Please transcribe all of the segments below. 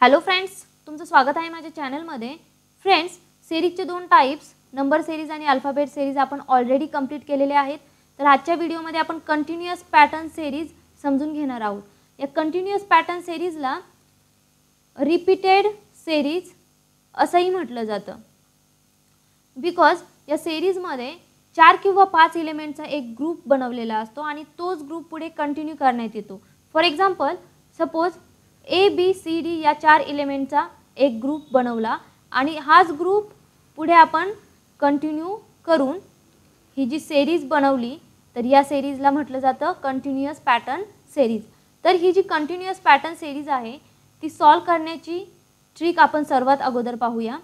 Hello friends तुमचं स्वागत आहे माझ्या चॅनलमध्ये फ्रेंड्स सिरीजचे दोन टाईप्स नंबर सिरीज आणि अल्फाबेट सिरीज आपण ऑलरेडी कंप्लीट केलेले आहेत. तर आजच्या व्हिडिओमध्ये आपण कंटिन्युअस पॅटर्न सिरीज समजून घेणार आहोत. या कंटिन्युअस पॅटर्न सिरीजला रिपीटेड सिरीज असंही म्हटलं जातं. बिकॉज या सिरीजमध्ये चार किंवा पाच एलिमेंटचा एक ग्रुप बनवलेला असतो आणि तोच ग्रुप पुढे कंटिन्यू करण्यात येतो. For example suppose A B C D या चार इलेमेंटचा एक ग्रुप बनवला आणि हाच ग्रुप पुढे आपण कंटिन्यू करून ही जी सेरीज बनवली तर या सेरीजला म्हटलं जातं कंटिन्युअस पॅटर्न सेरीज तर ही जी कंटिन्युअस पॅटर्न सेरीज आहे ती सॉल्व करण्याची ट्रिक आपण सर्वात अगोदर पाहूया.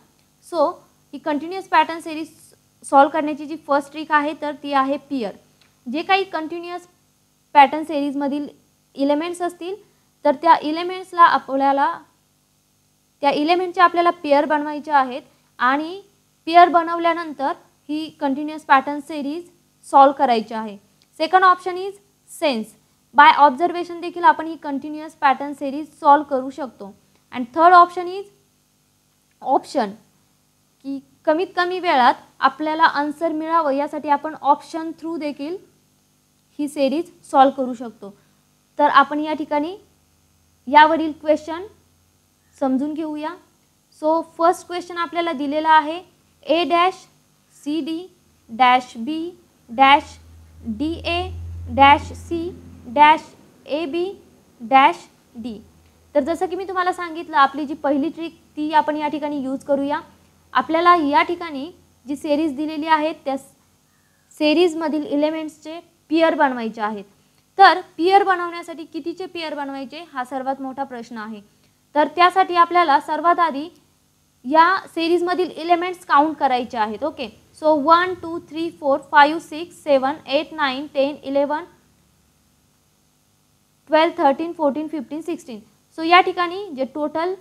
सो ही कंटिन्युअस पॅटर्न सेरीज सॉल्व करण्याची जी फर्स्ट ट्रिक आहे तर ती आहे पियर जे काही कंटिन्युअस पॅटर्न सेरीजमधील इलेमेंट्स असतील तर त्या इलेमेंट्सला आपल्याला त्या इलेमेंटचे आपल्याला पेअर बनवायचे आहेत आणि पेअर बनवल्यानंतर ही कंटिन्युअस पॅटर्न सिरीज सॉल्व करायची आहे. Second option is sense by observation देखील आपण ही कंटिन्युअस पॅटर्न सिरीज सॉल्व करू शकतो. And third option is option की कमीत कमी वेळात आपल्याला आन्सर मिळावं यासाठी आपण ऑप्शन थ्रू देखील ही सिरीज सॉल्व करू शकतो. तर आपण या ठिकाणी यावरील क्वेश्चन समजून घेऊया. सो फर्स्ट क्वेश्चन आपल्याला दिलेला आहे A dash C D dash B dash D A dash C dash A B dash D तर जसं की मी तुम्हाला सांगितलं आपली जी पहिली ट्रिक ती आपण या ठिकाणी यूज करूया. आपल्याला या ठिकाणी जी सेरीज दिलेली आहे त्या सेरीजमधील इलेमेंट्सचे पियर बनवायचे आहेत. तर पियर बनवण्यासाठी कितीचे पियर बनवायचे? हा सर्वात मोठा प्रश्न आहे. तर त्यासाठी आपल्याला सर्वात आधी या सिरीजमधील इलेमेंट्स काउंट करायचे आहेत okay so one two three four five six seven eight nine ten eleven twelve thirteen fourteen fifteen sixteen so या ठिकाणी जे टोटल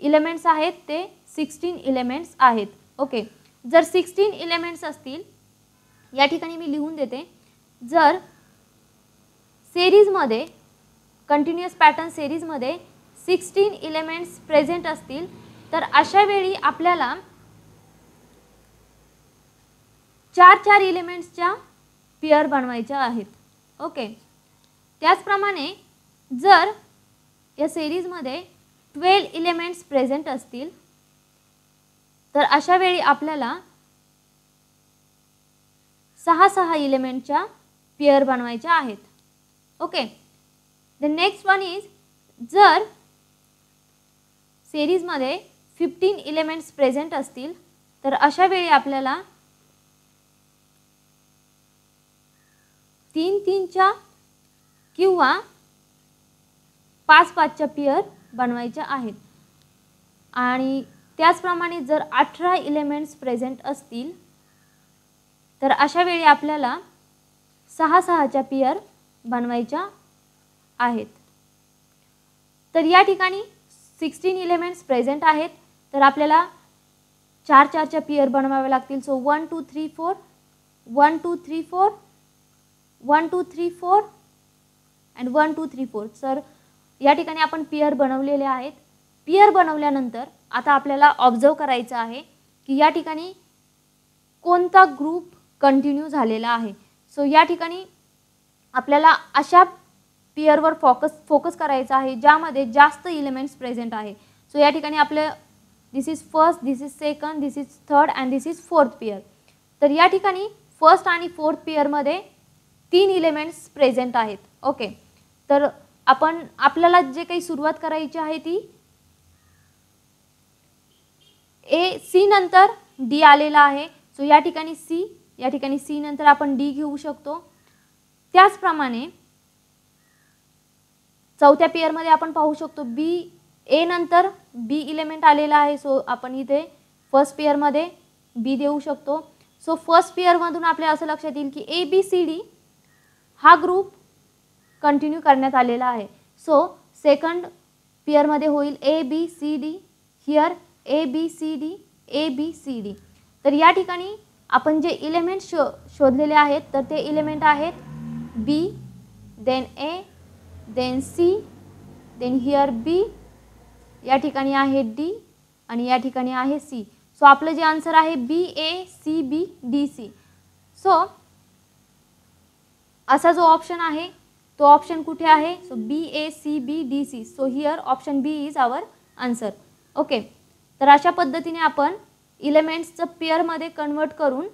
इलेमेंट्स आहेत ते सिक्स्टीन इलेमेंट्स आहेत ओके जर सिक्स्टीन इलेमेंट्स असतील या ठिकाणी मी लिहून देते. जर सिरीजमध्ये कंटिन्युअस पॅटर्न सिरीजमध्ये सिक्स्टीन इलेमेंट्स प्रेझेंट असतील. तर अशा वेळी आपल्याला चार चार इलेमेंट्सच्या पेअर बनवायच्या आहेत. ओके त्याचप्रमाणे जर या सिरीजमध्ये ट्वेल्व इलेमेंट्स प्रेझेंट असतील तर अशा वेळी आपल्याला सहा सहा इलेमेंटच्या पेअर बनवायच्या आहेत. Okay the next one is जर सिरीजमध्ये फिफ्टीन इलेमेंट्स प्रेझेंट असतील तर अशा वेळी आपल्याला तीन तीनच्या किंवा पाच पाचच्या पियर बनवायच्या आहेत. आणि त्याचप्रमाणे जर अठरा इलेमेंट्स प्रेझेंट असतील तर अशा वेळी आपल्याला सहा सहाच्या पियर बनवायच्या आहेत. तर या ठिकाणी सिक्स्टीन इलेमेंट्स प्रेझेंट आहेत. तर आपल्याला चार चारच्या पियर बनवावे लागतील. So one two three four one two three four one two three four and one two three four sir या ठिकाणी आपण पियर बनवलेले आहेत. पियर बनवल्यानंतर आता आपल्याला ऑब्झर्व करायचं आहे की या ठिकाणी कोणता ग्रुप कंटिन्यू झालेला आहे. सो या ठिकाणी आपल्याला अशा पियरवर फोकस फोकस करायचा आहे ज्यामध्ये जास्त इलेमेंट्स प्रेझेंट आहे. सो या ठिकाणी आपलं this is first this is second this is third and this is fourth pair तर या ठिकाणी फर्स्ट आणि फोर्थ पियरमध्ये तीन इलेमेंट्स प्रेझेंट आहेत. ओके तर आपण आपल्याला जे काही सुरुवात करायची आहे ती ए सी नंतर डी आलेला आहे. सो या ठिकाणी सी या ठिकाणी सी नंतर आपण डी घेऊ शकतो. त्याचप्रमाणे चौथ्या पेअरमध्ये आपण पाहू शकतो बी ए नंतर बी इलेमेंट आलेला आहे. सो आपण इथे फर्स्ट पेअरमध्ये बी देऊ शकतो. सो फर्स्ट पेअरमधून आपल्या असं लक्षात येईल की ए बी सी डी हा ग्रुप कंटिन्यू करण्यात आलेला आहे. सो सेकंड पेअरमध्ये होईल A B C D here A B C D A B C D तर या ठिकाणी आपण जे इलेमेंट शो शोधलेले आहेत तर ते इलेमेंट आहेत B then A then C, then here B, या ठिकाणी आहे डी आणि या ठिकाणी आहे सी सो आपलं जे आन्सर आहे B A C B D C so असा जो ऑप्शन आहे तो ऑप्शन कुठे आहे? So B A C B D C so here option B is our answer okay तर अशा पद्धतीने आपण इलेमेंट्सचं पेअरमध्ये कन्वर्ट करून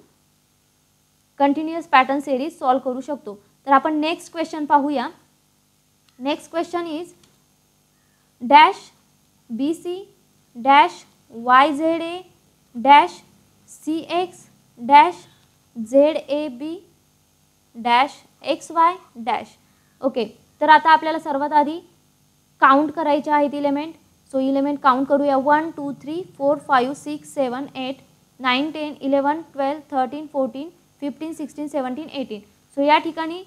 कंटिन्युअस पॅटर्न सिरीज सॉल्व करू शकतो. तर आपण नेक्स्ट क्वेश्चन पाहूया. Next question is dash B C dash Y Z A dash C X dash Z A B dash X Y dash okay तर आता आपल्याला सर्वात आधी काउंट करायचे आहेत इलेमेंट सो इलेमेंट काउंट करूया. One two three four five six seven eight nine ten eleven twelve thirteen fourteen fifteen sixteen seventeen eighteen so या ठिकाणी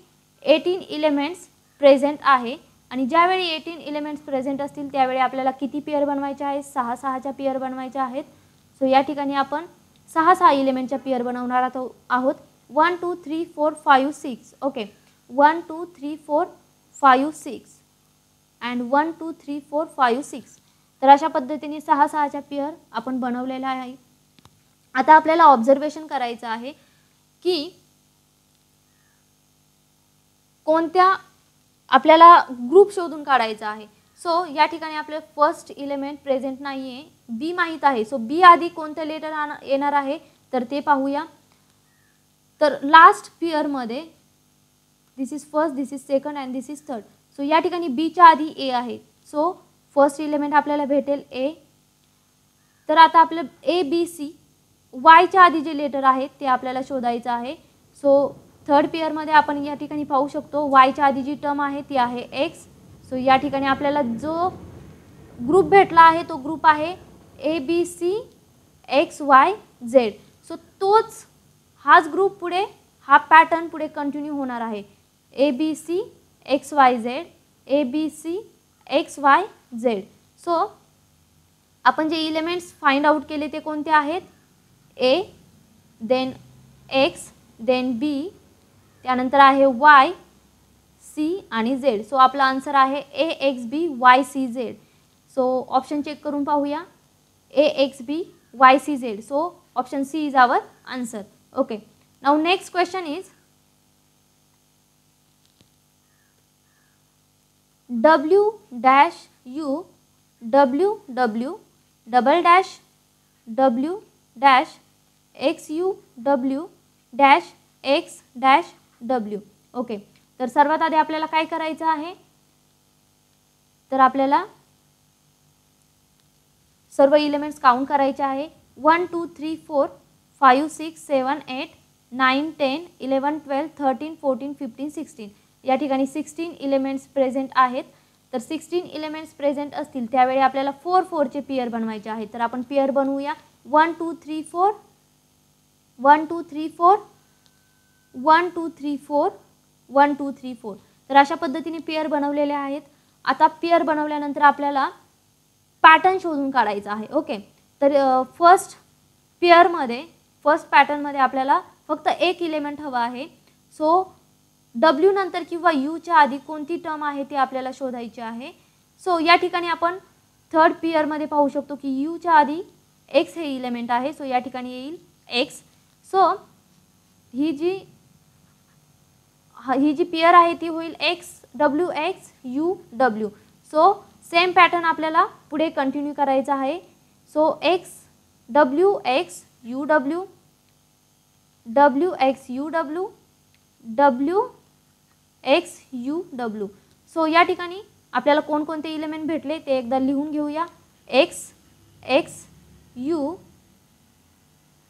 एटीन इलेमेंट्स प्रेझेंट आहे. आणि ज्यावेळी एटीन इलेमेंट्स प्रेझेंट असतील त्यावेळी आपल्याला किती पेअर बनवायचे आहेत? सहा सहाच्या पेअर बनवायच्या आहेत. सो या ठिकाणी आपण सहा सहा इलेमेंटच्या पेअर बनवणार आहोत. One two three four five six okay one two three four five six and one two three four five six तर अशा पद्धतीने सहा सहाच्या पेअर आपण बनवलेल्या आहे. आता आपल्याला ऑब्झर्वेशन करायचं आहे की कोणत्या आपल्याला ग्रुप शोधून काढायचा आहे? सो या ठिकाणी आपलं फर्स्ट इलेमेंट प्रेझेंट नाही आहे बी माहीत आहे. सो बी आधी कोणतं लेटर येणार आहे? तर ते पाहूया. तर last पिअरमध्ये this is first this is second and this is third so या ठिकाणी बीच्या आधी ए आहे. सो फर्स्ट इलेमेंट आपल्याला भेटेल ए तर आता आपलं ए बी सी वायच्या आधी जे लेटर आहेत ते आपल्याला शोधायचं आहे. सो थर्ड पेअरमध्ये आपण या ठिकाणी पाहू शकतो. वायच्या आधी जी टर्म आहे ती आहे एक्स सो या ठिकाणी आपल्याला जो ग्रुप भेटला आहे तो ग्रुप आहे A B C X Y Z so तोच हाच ग्रुप पुढे हा पॅटर्न पुढे कंटिन्यू होणार आहे. A B C X Y Z A B C X Y Z so आपण जे इलेमेंट्स फाइंड आउट केले ते कोणते आहेत? A then X then B त्यानंतर आहे वाय सी आणि झेड सो आपला आन्सर आहे A X B Y C Z so option check करून पाहूया. A X B Y C Z so option C is our answer okay now next question is W dash U W W double dash W dash X U W dash X dash W. Okay. तर सर्वात आधी आपल्याला काय करायचं आहे? तर आपल्याला सर्व इलेमेंट्स काउंट करायचे आहे. One two three four five six seven eight nine ten eleven twelve thirteen fourteen fifteen sixteen या ठिकाणी सिक्स्टीन इलेमेंट्स प्रेझेंट आहेत. तर सिक्स्टीन इलेमेंट्स प्रेझेंट असतील त्यावेळी आपल्याला फोर फोरचे पियर बनवायचे आहेत. तर आपण पियर बनवूया. One two three four one two three four one two three four one two three four. तर अशा पद्धतीने पेअर बनवलेले आहेत. आता पेअर बनवल्यानंतर आपल्याला पॅटर्न शोधून काढायचा आहे. ओके? तर फर्स्ट पेअरमध्ये फर्स्ट पॅटर्नमध्ये आपल्याला फक्त एक इलेमेंट हवा आहे. सो डब्ल्यू नंतर किंवा यूच्या आधी कोणती टर्म आहे ती आपल्याला शोधायची आहे. सो या ठिकाणी आपण थर्ड पिअरमध्ये पाहू शकतो की यूच्या आधी एक्स हे इलेमेंट आहे. सो या ठिकाणी येईल एक्स सो ही जी ही जी पेअर आहे ती होईल X W X U W so same pattern आपल्याला पुढे कंटिन्यू करायचा आहे. So X W X U W W X U W W X U W so या ठिकाणी आपल्याला कोणकोणते इलेमेंट भेटले ते एकदा लिहून घेऊया. X X U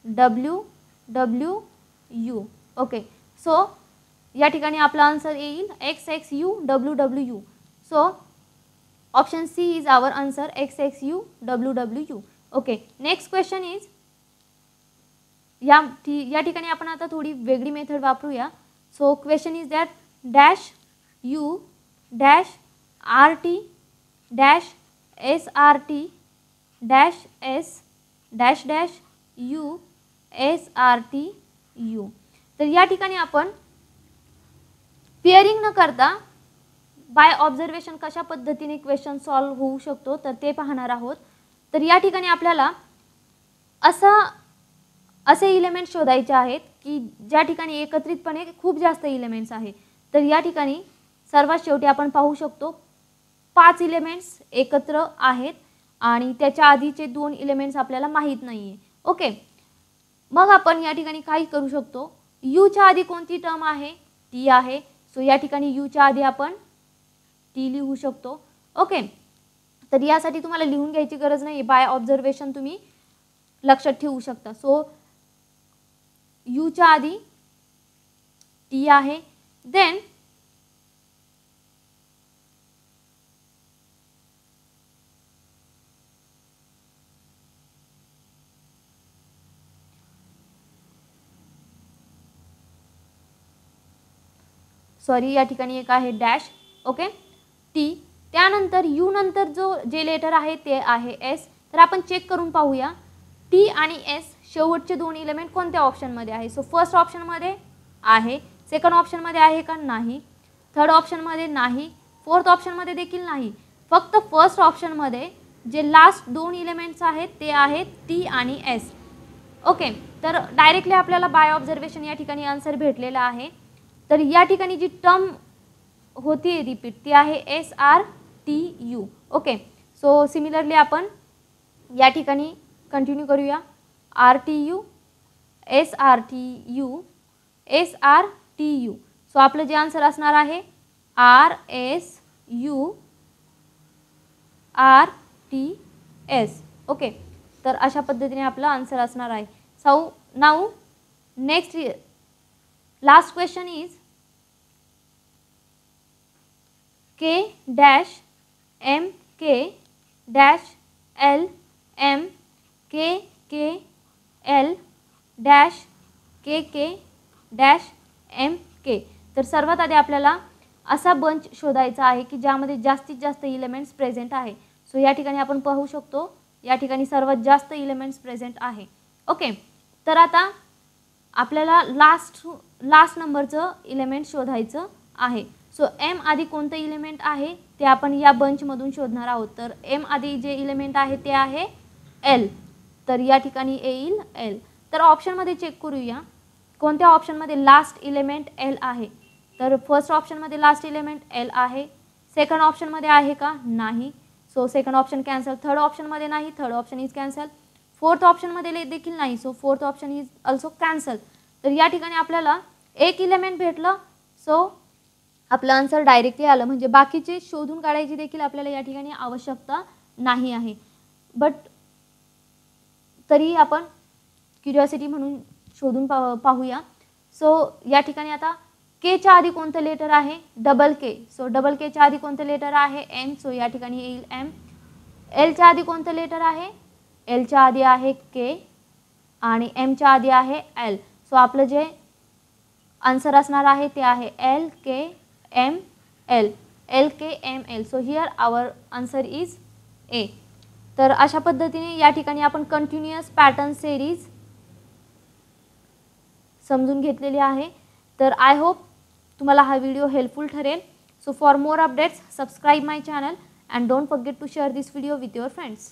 W W U okay so या ठिकाणी आपला आन्सर येईल X X U W W U so option C is our answer X X U W W U okay next question is या या ठिकाणी आपण आता थोडी वेगळी मेथड वापरूया. So question is that dash U dash R T dash S R T dash S dash dash U S R T U तर या ठिकाणी आपण पिअरिंग न करता बाय ऑब्झर्वेशन कशा पद्धतीने क्वेश्चन सॉल्व्ह होऊ शकतो तर ते पाहणार आहोत. तर या ठिकाणी आपल्याला असं असे इलेमेंट शोधायचे आहेत की ज्या ठिकाणी एकत्रितपणे खूप जास्त इलेमेंट्स आहे. तर या ठिकाणी सर्वात शेवटी आपण पाहू शकतो पाच इलेमेंट्स एकत्र आहेत आणि त्याच्या आधीचे दोन इलेमेंट्स आपल्याला माहीत नाही आहे ओके? मग आपण या ठिकाणी काही करू शकतो. यूच्या आधी कोणती टर्म आहे? ती आहे. सो या ठिकाणी यूच्या आधी आपण टी लिहू शकतो. ओके तर यासाठी तुम्हाला लिहून घ्यायची गरज नाही बाय ऑब्झर्वेशन तुम्ही लक्षात ठेवू शकता. सो यूच्या आधी टी आहे. देन सॉरी या ठिकाणी एक आहे डॅश ओके? टी त्यानंतर यू नंतर जो जे लेटर आहे ते आहे एस तर आपण चेक करून पाहूया. टी आणि एस शेवटचे दोन इलेमेंट कोणत्या ऑप्शनमध्ये आहे? सो फर्स्ट ऑप्शनमध्ये आहे. सेकंड ऑप्शनमध्ये आहे का? नाही. थर्ड ऑप्शनमध्ये नाही. फोर्थ ऑप्शनमध्ये देखील नाही. फक्त फर्स्ट ऑप्शनमध्ये जे लास्ट दोन इलेमेंट्स आहेत ते आहेत टी आणि एस ओके तर डायरेक्टली आपल्याला बाय ऑब्झर्वेशन या ठिकाणी आन्सर भेटलेला आहे. तर या ठिकाणी जी टर्म होती रिपीट ती आहे S R T U okay so similarly आपण या ठिकाणी कंटिन्यू करूया. R T U S R T U S R T U so आपलं जे आन्सर असणार आहे R S U R T S okay तर अशा पद्धतीने आपलं आन्सर असणार आहे. So now next last question is K dash M K dash L M K K L dash K K dash M K तर सर्वात आधी आपल्याला असा बंच शोधायचा आहे की ज्यामध्ये जास्तीत जास्त इलेमेंट्स प्रेझेंट आहे. सो या ठिकाणी आपण पाहू शकतो या ठिकाणी सर्वात जास्त इलेमेंट्स प्रेझेंट आहे. ओके तर आता आपल्याला लास्ट लास्ट नंबरचं इलेमेंट शोधायचं आहे. सो एम आधी कोणतं इलिमेंट आहे? ते आपण या बंचमधून शोधणार आहोत. तर एम आधी जे इलिमेंट आहे ते आहे एल तर या ठिकाणी येईल एल तर ऑप्शनमध्ये चेक करूया. कोणत्या ऑप्शनमध्ये लास्ट इलेमेंट एल आहे? तर फर्स्ट ऑप्शनमध्ये लास्ट इलेमेंट एल आहे. सेकंड ऑप्शनमध्ये आहे का? नाही. So second option cancel third ऑप्शनमध्ये नाही. Third option is cancel fourth ऑप्शनमध्ये देखील नाही. So fourth option is also cancel तर या ठिकाणी आपल्याला एक इलेमेंट भेटलं. सो आपलं आन्सर डायरेक्टली आलं. म्हणजे बाकीचे शोधून काढायची देखील आपल्याला या ठिकाणी आवश्यकता नाही आहे. बट तरी आपण क्युरिओसिटी म्हणून शोधून पा पाहूया. सो या ठिकाणी आता केच्या आधी कोणतं लेटर आहे? डबल के सो डबल केच्या आधी कोणतं लेटर आहे? एम सो या ठिकाणी येईल एम एलच्या आधी कोणतं लेटर आहे? एलच्या आधी आहे के आणि एमच्या आधी आहे एल सो आपलं जे आन्सर असणार आहे ते आहे L K M L L K M L so here our answer is A तर अशा पद्धतीने या ठिकाणी आपण कंटिन्युअस पॅटर्न सेरीज समजून घेतलेली आहे. तर आय होप तुम्हाला हा व्हिडिओ हेल्पफुल ठरेल. So for more updates subscribe my channel and don't forget to share this video with your friends